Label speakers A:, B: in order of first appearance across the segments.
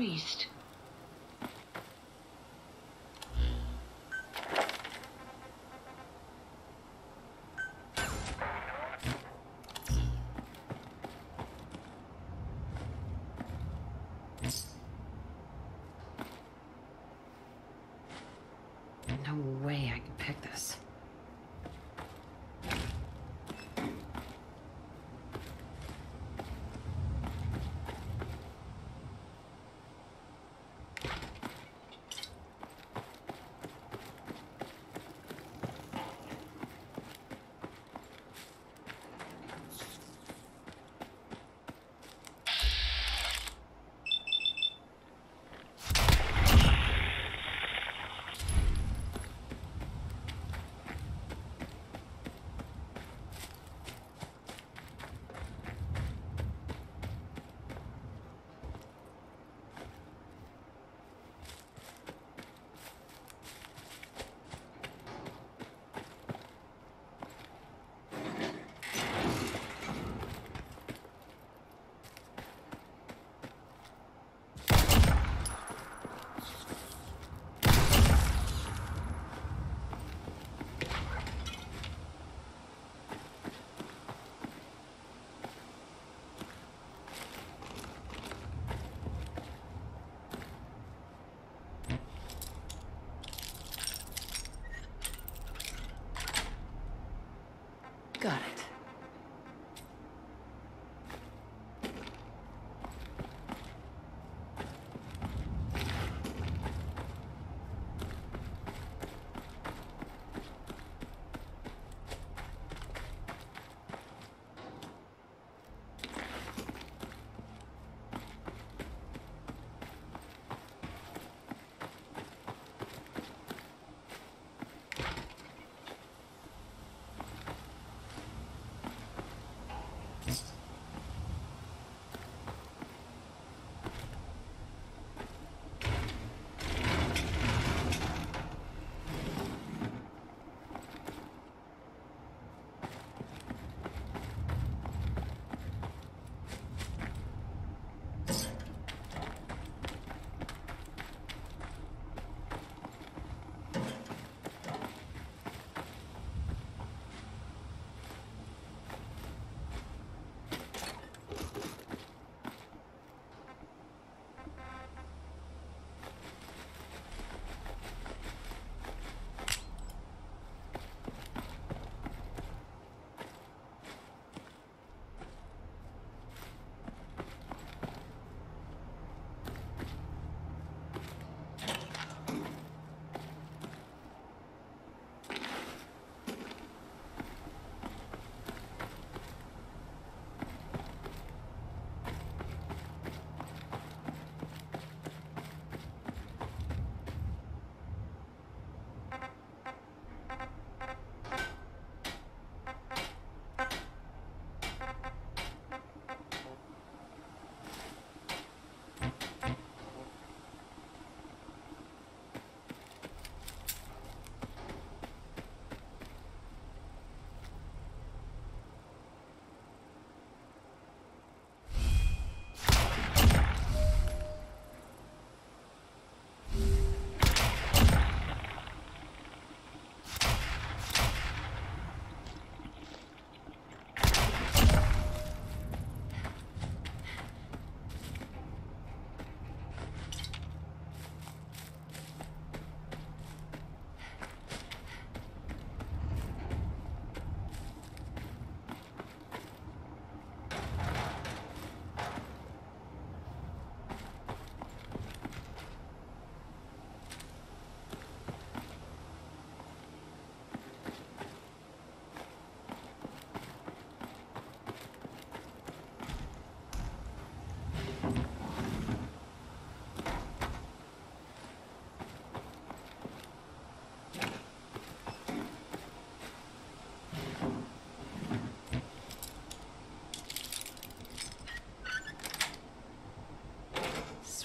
A: increased.
B: No way I can pick this.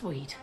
B: Sweet.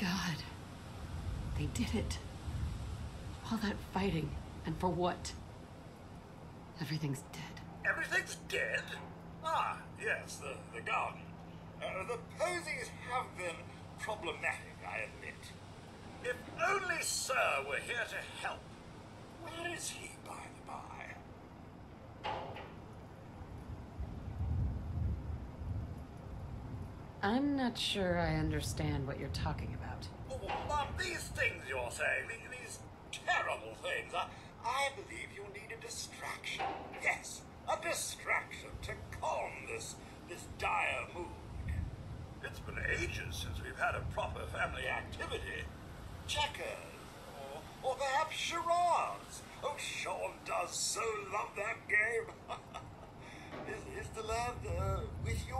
B: God. They did it. All that fighting, and for what? Everything's dead.
A: Everything's dead. Ah, yes, the the garden. Uh, the posies have been problematic, I admit. If only Sir were here to help. Where is he,
B: I'm not sure I understand what you're talking about.
A: Oh, these things you're saying, these terrible things, I, I believe you need a distraction. Yes, a distraction to calm this, this dire mood. It's been ages since we've had a proper family activity. Checkers, or, or perhaps charades. Oh, Shaun does so love that game. is, is the lad uh, with you?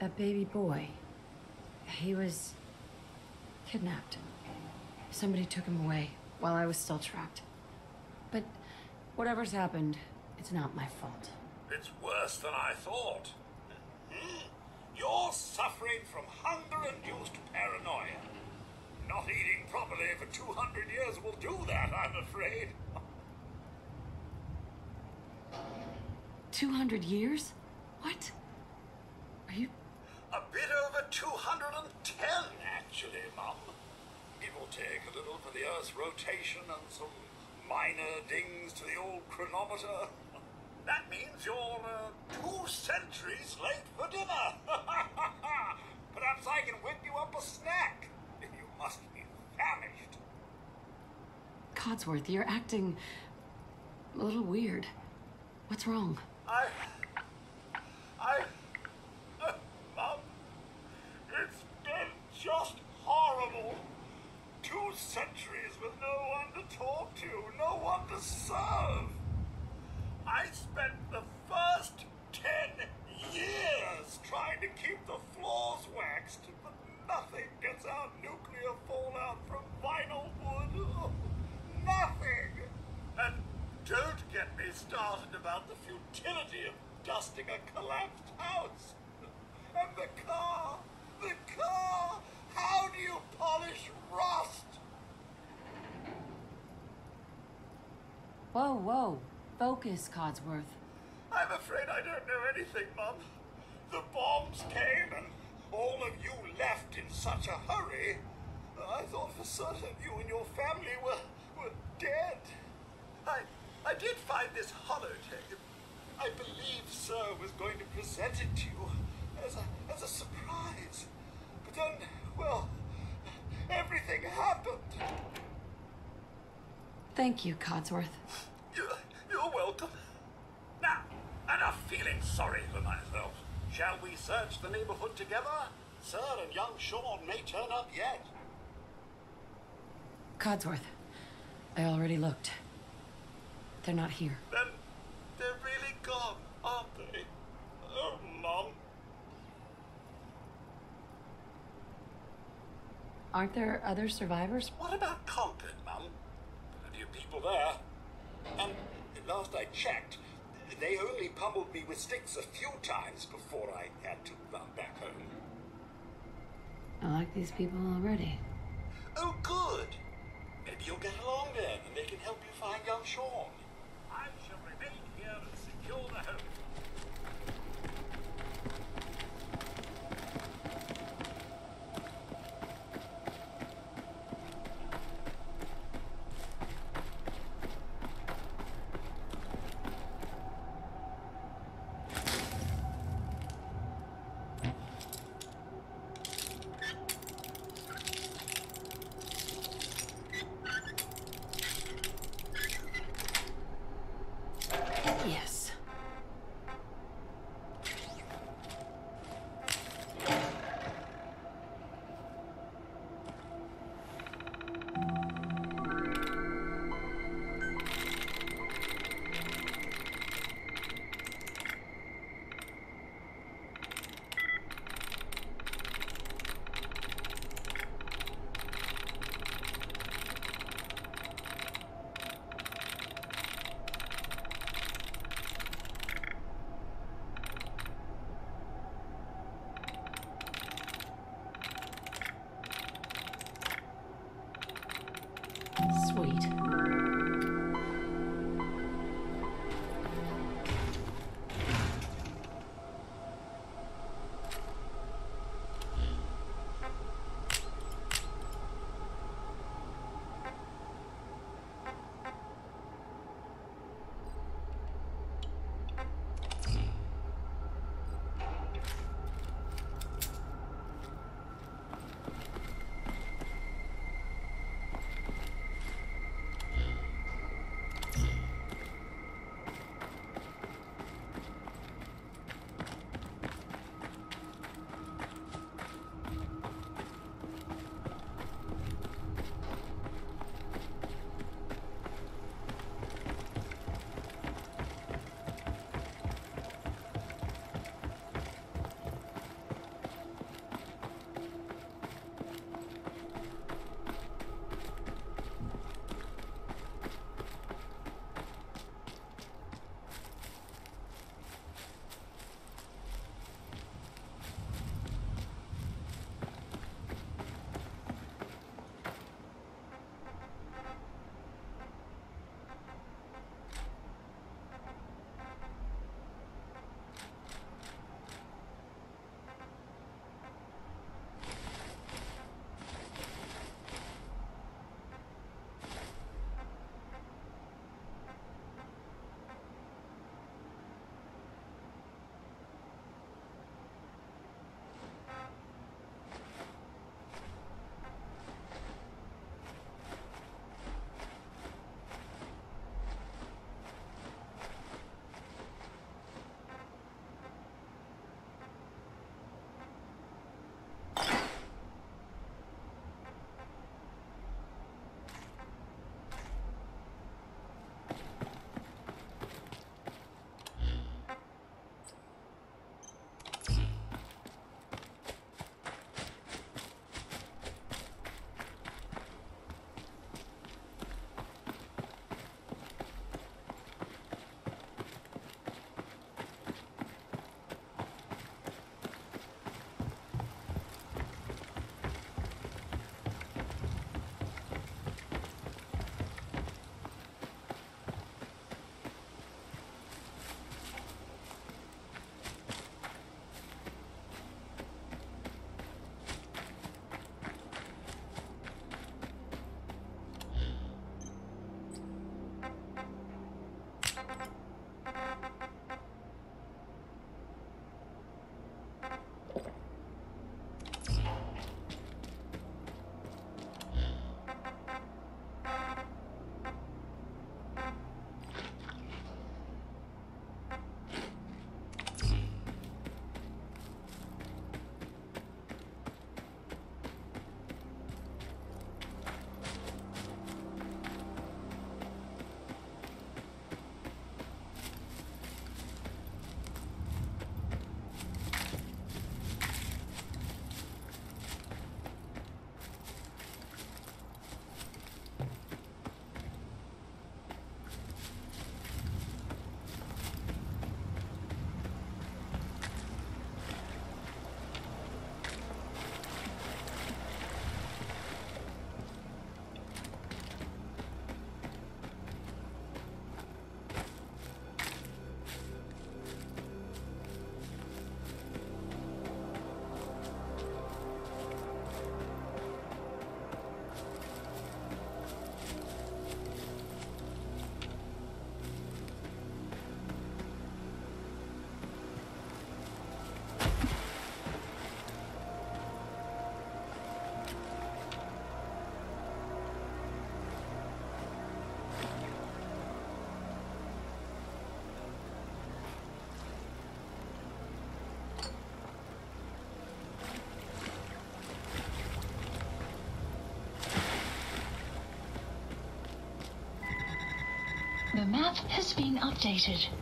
B: A baby boy. He was kidnapped. Somebody took him away while I was still trapped. But whatever's happened, it's not my fault.
A: It's worse than I thought. Hmm? You're suffering from hunger-induced paranoia. Not eating properly for 200 years will do that, I'm afraid.
B: 200 years? What?
A: Take a little for the Earth's rotation and some minor dings to the old chronometer. That means you're uh, two centuries late for dinner. Perhaps I can whip you up a snack. You must be famished.
B: Codsworth, you're acting. a little weird. What's wrong?
A: I. Uh, Mum, it's been just horrible. Two centuries with no one to talk to, no one to serve. I spent the first ten years trying to keep the floors waxed, but nothing gets out nuclear fallout from vinyl wood. Nothing. And don't get me started about the futility of dusting a collapsed house. And the car, the car. How do you polish rust?
B: Whoa, whoa. Focus, Codsworth.
A: I'm afraid I don't know anything, Mum. The bombs came and all of you left in such a hurry. I thought for certain you and your family were, were dead. I, I did find this holotape. I believe Sir was going to present it to you as a, as a surprise. But then, well, everything happened.
B: Thank you, Codsworth.
A: You're, welcome. Now, enough feeling sorry for myself. Shall we search the neighborhood together? Sir and young Shaun may turn up yet.
B: Codsworth, I already looked. They're not here.
A: Then they're really gone, aren't they? Oh, Mom.
B: Aren't there other survivors?
A: What about Concord, Mum? Plenty of people there. And last I checked, they only pummeled me with sticks a few times before I had to run back home.
B: I like these people already.
A: Oh, good. Maybe you'll get along then, and they can help you find young Shaun. I shall remain here and secure the home.
C: Map has been updated.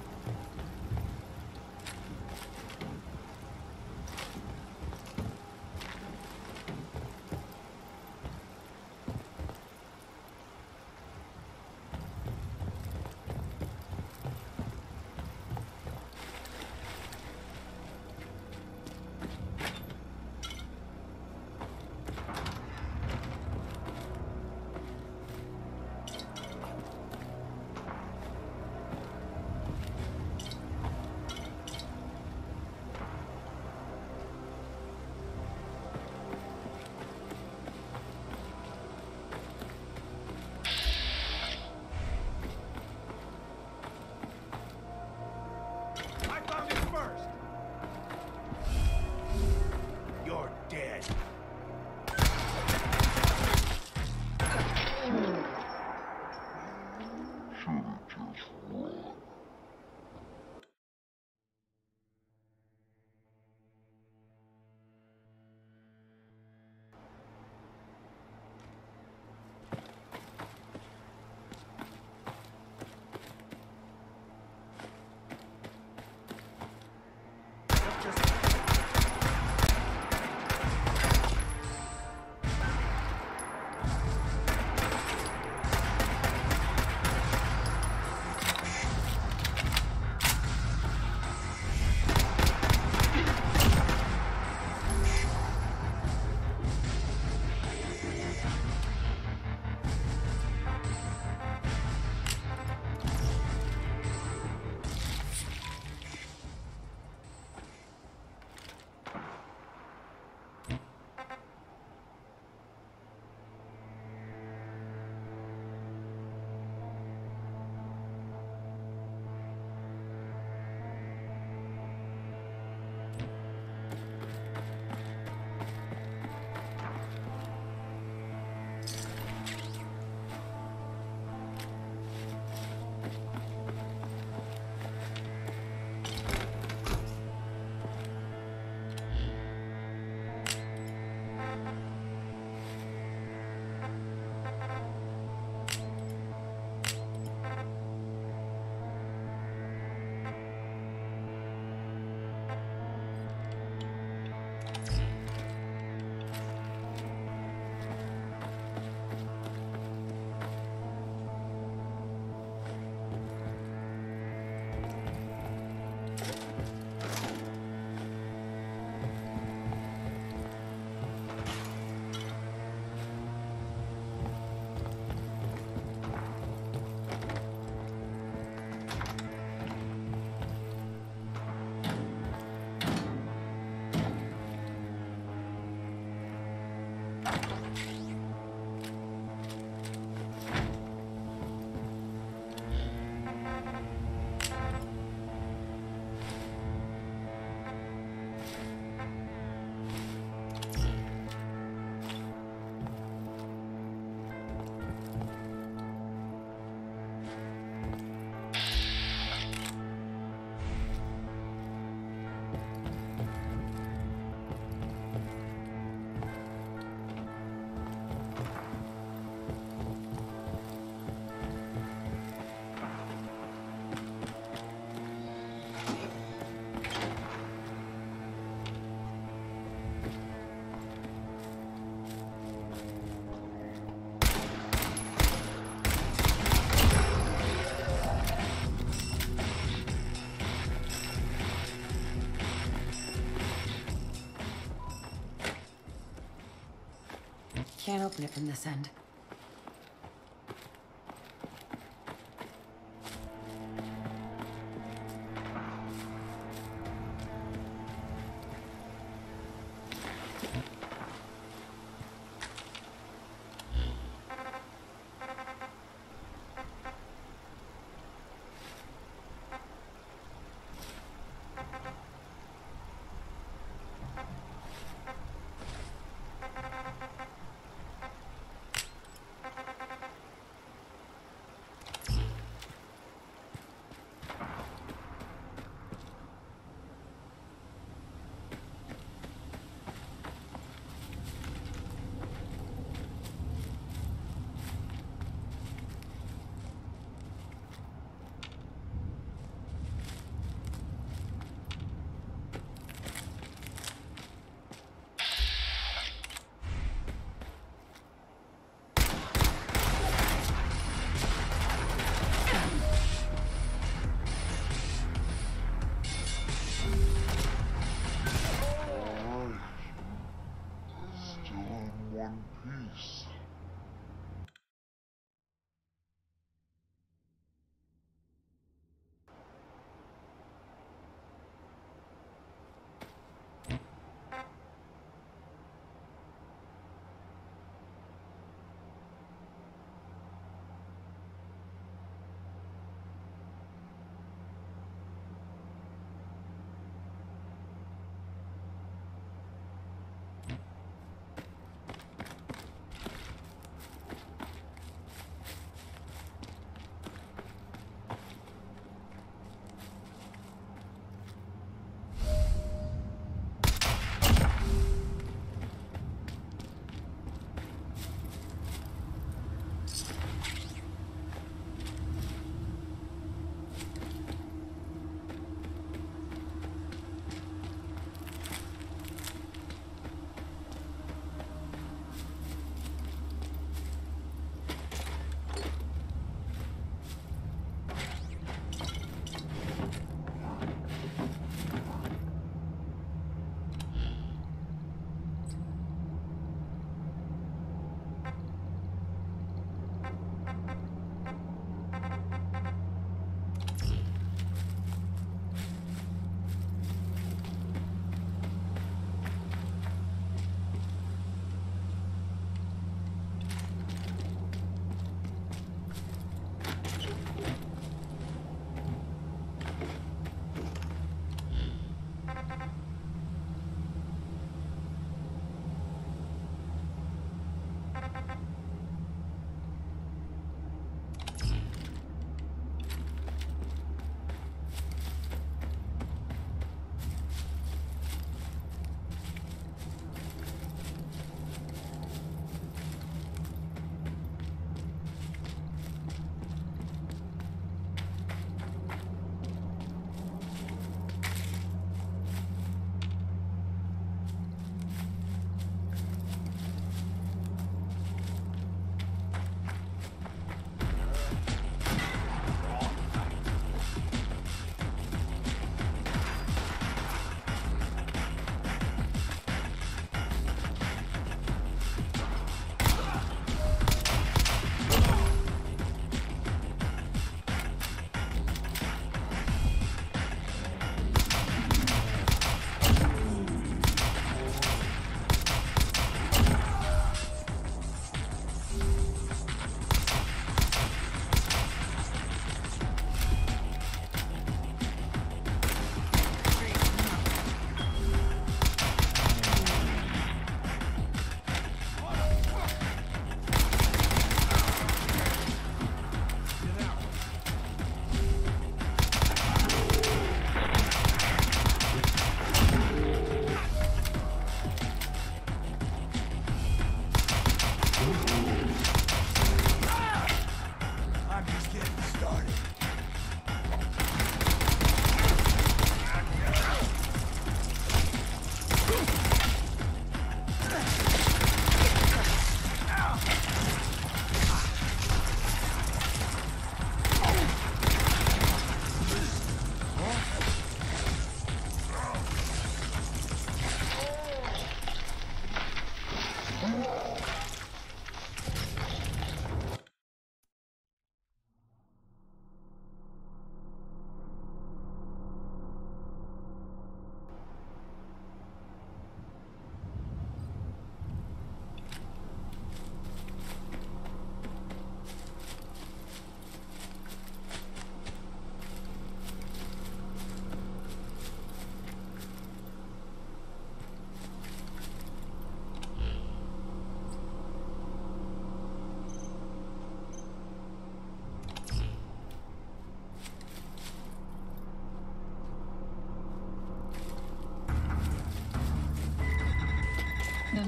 B: Can't open it from this end.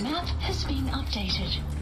C: map has been updated.